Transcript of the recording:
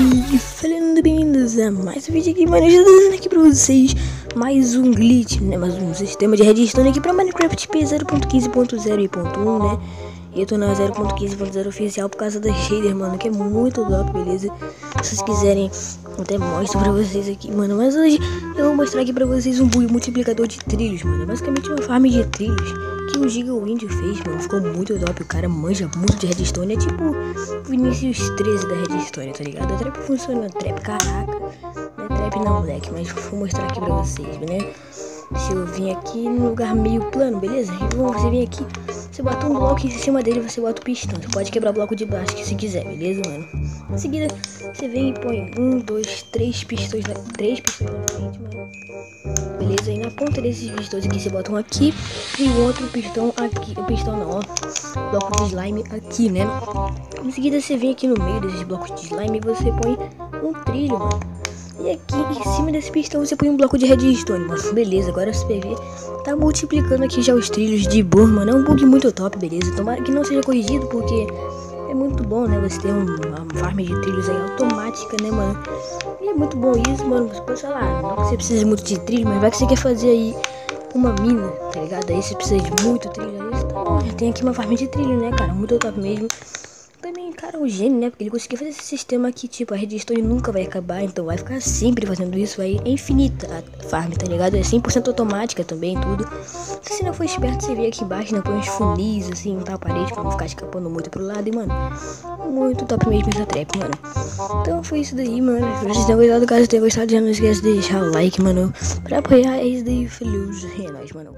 E falando bem-vindos a mais um vídeo aqui, mano, ajudando aqui pra vocês mais um glitch, né, mais um sistema de redstone aqui pra Minecraft P0.15.0 e 1, né? E eu tô na 0.15.0 oficial por causa da shader, mano, que é muito top, beleza? Se vocês quiserem, eu até mostro pra vocês aqui, mano, mas hoje eu vou mostrar aqui pra vocês um bug multiplicador de trilhos, mano, basicamente uma farm de trilhos que o Giga Wind fez, mano, ficou muito top, o cara manja muito de redstone, é tipo Vinicius 13 da redstone, tá ligado? A trap funciona, a trap, caraca, não é trap não, moleque, mas vou mostrar aqui pra vocês, né? Se eu vim aqui num lugar meio plano, beleza? Então você vem aqui, você bota um bloco em cima dele você bota o pistão. Você pode quebrar o bloco de baixo se quiser, beleza, mano? Em seguida, você vem e põe um, dois, três pistões na, três pistões na frente, mano. Beleza? E na ponta desses pistões aqui você bota um aqui e o outro pistão aqui. O pistão não, ó. Bloco de slime aqui, né? Em seguida, você vem aqui no meio desses blocos de slime e você põe um trilho, mano. E aqui em cima desse pistão você põe um bloco de redstone. Beleza, agora você ver tá multiplicando aqui já os trilhos de boa, mano. É um bug muito top, beleza. Tomara que não seja corrigido, porque é muito bom, né? Você ter uma farm de trilhos aí automática, né, mano? E é muito bom isso, mano. Você, sei lá, não que você precisa muito de trilho, mas vai que você quer fazer aí uma mina, tá ligado? Aí você precisa de muito trilho. Aí você tá bom, já tem aqui uma farm de trilho, né, cara? Muito top mesmo cara, o gênio, né? Porque ele conseguiu fazer esse sistema que, tipo, a redstone nunca vai acabar, então vai ficar sempre fazendo isso aí. É infinita a farm, tá ligado? É 100% automática também, tudo. Se não for esperto, você vê aqui embaixo, né? Põe uns funis, assim, tá a parede, pra não ficar escapando muito pro lado. E, mano, muito top mesmo essa trap, mano. Então foi isso daí, mano. Que vocês tenham gostado. Caso tenham gostado, já não esquece de deixar o like, mano. Pra apoiar, é isso daí. Falou, é nóis, mano.